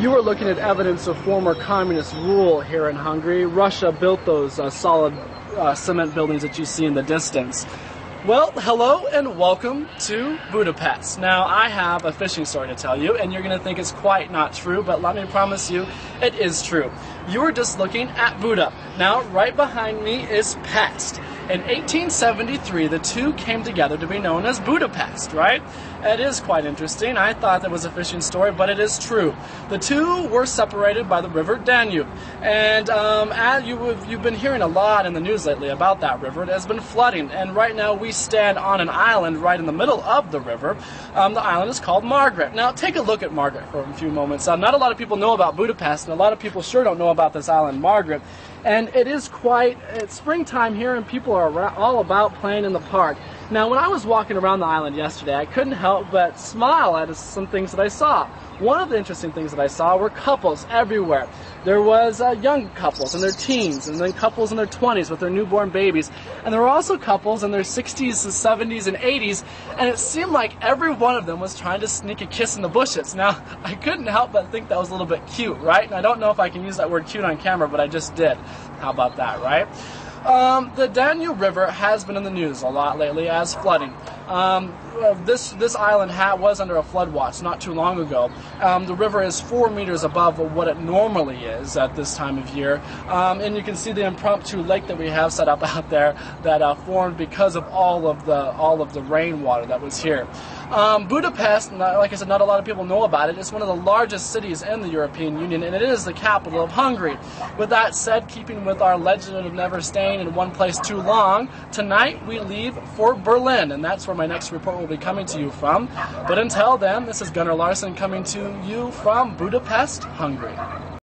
you are looking at evidence of former communist rule here in Hungary. Russia built those uh, solid uh, cement buildings that you see in the distance. Well, hello and welcome to Budapest. Now, I have a fishing story to tell you, and you're going to think it's quite not true, but let me promise you, it is true. You are just looking at Buda. Now, right behind me is Pest. In 1873, the two came together to be known as Budapest, right? It is quite interesting. I thought that was a fishing story, but it is true. The two were separated by the river Danube. And um, as you have, you've been hearing a lot in the news lately about that river. It has been flooding, and right now we stand on an island right in the middle of the river. Um, the island is called Margaret. Now, take a look at Margaret for a few moments. Uh, not a lot of people know about Budapest, and a lot of people sure don't know about this island, Margaret. And it is quite, it's springtime here, and people are all about playing in the park. Now, when I was walking around the island yesterday, I couldn't help but smile at some things that I saw. One of the interesting things that I saw were couples everywhere. There was uh, young couples in their teens, and then couples in their 20s with their newborn babies. And there were also couples in their 60s, 70s, and 80s, and it seemed like every one of them was trying to sneak a kiss in the bushes. Now, I couldn't help but think that was a little bit cute, right? And I don't know if I can use that word cute on camera, but I just did. How about that, right? Um, the Danube River has been in the news a lot lately as flooding. Um, this this island was under a flood watch not too long ago. Um, the river is four meters above what it normally is at this time of year, um, and you can see the impromptu lake that we have set up out there that uh, formed because of all of the all of the rainwater that was here. Um, Budapest, like I said, not a lot of people know about it. It's one of the largest cities in the European Union, and it is the capital of Hungary. With that said, keeping with our legend of never staying in one place too long, tonight we leave for Berlin, and that's where my next report will be coming to you from. But until then, this is Gunnar Larson coming to you from Budapest, Hungary.